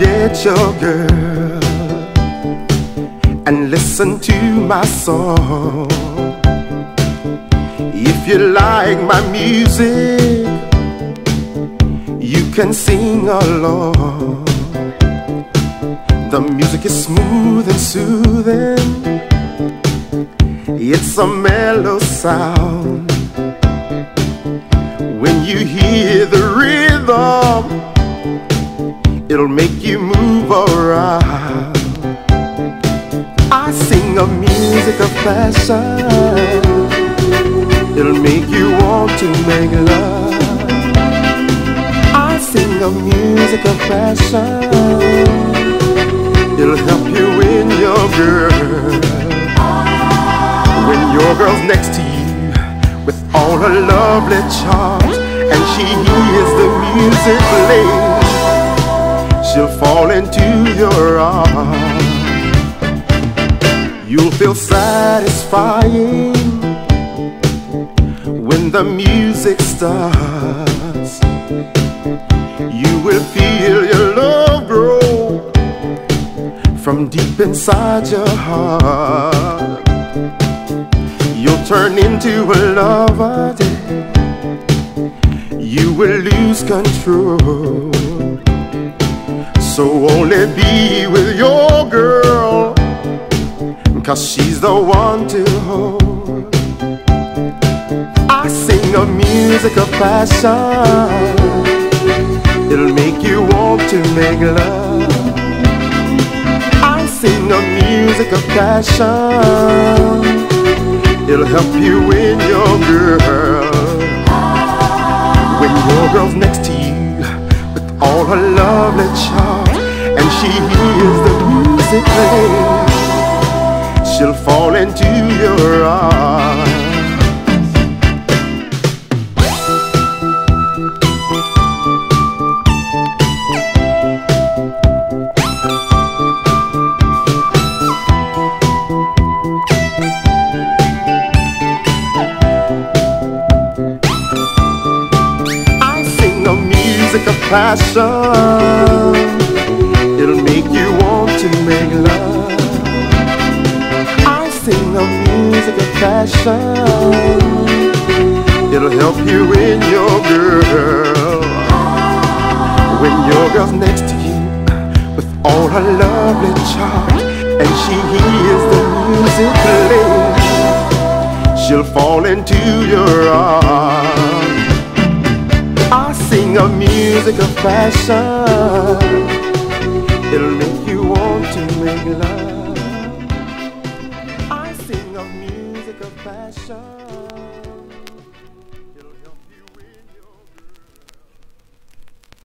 your girl and listen to my song. If you like my music, you can sing along. The music is smooth and soothing. It's a mellow sound. When you hear the rhythm, it'll make you move around. I sing a music of passion. It'll make you want to make love. I sing a music of passion. It'll help you win your girl. When your girl's next to you with all her lovely charms, and she hears the music play, she'll fall into your arms. You'll feel satisfying when the music starts. You will feel your love grow from deep inside your heart. You'll turn into a lover. You will lose control. So only be with your girl, cause she's the one to hold. I sing a music of passion. It'll make you want to make love. I sing a music of passion. It'll help you win your girl. When your girl's next to you with all her lovely charms, and she hears the music play, she'll fall into your arms. I sing a music of passion. Passion. It'll help you win your girl. When your girl's next to you with all her lovely charms, and she hears the music play, she'll fall into your arms. I sing a music of passion. It'll make you want to make love. music of passion.